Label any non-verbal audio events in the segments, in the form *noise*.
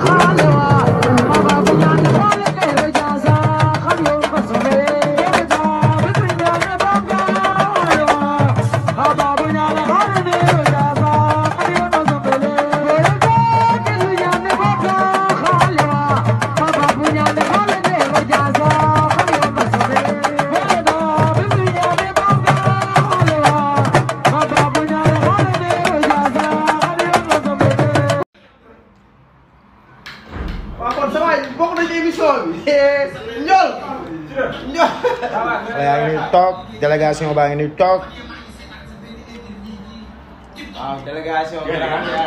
Aha! Nyol. Nyol. Bayangin top, delegasi mau ini top. Ah, delegasi oke kan ya.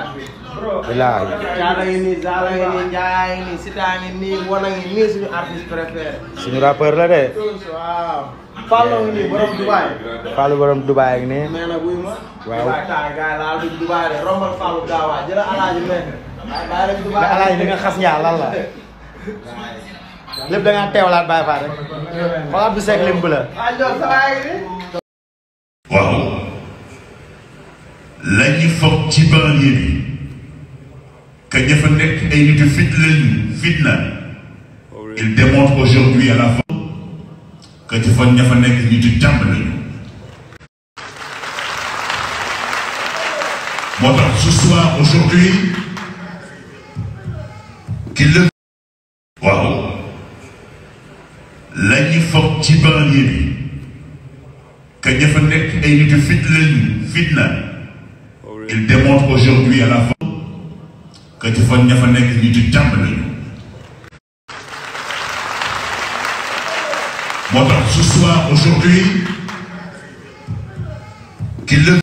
Bila. Cara ini, zala ini, jaya ini, sidang ini, wanang ini sini artis prefer. Sini rapper lah deh. Wow. Follow iya. ini borom Dubai. Follow borom Dubai ini. Mana gue mah? Wow. Kagak lalu Dubai deh. Rombol follow dawa. Jelas ala aja men. Ala Dubai. Ala ini nggak kan khasnya ala lah. *laughs* lépp da ngaa teewlaat Baye Fall rek xool Abdou Seck lim bu la. waaw la ñu foog ci banlieue bi que ña fa nekk ay nitu fitna fitna il démontre aujourd'hui à la fois que tu fa ña fa nekk nitu jàmm lañu. moo ce soir aujourd'hui qu'il le la ñu ci banlieue que ña nekk ay nitu fit lañu fitna il démontre aujourd'hui à la fois que tu fa ña fa nekk nitu lañu moo ce soir aujourd'hui qu'il le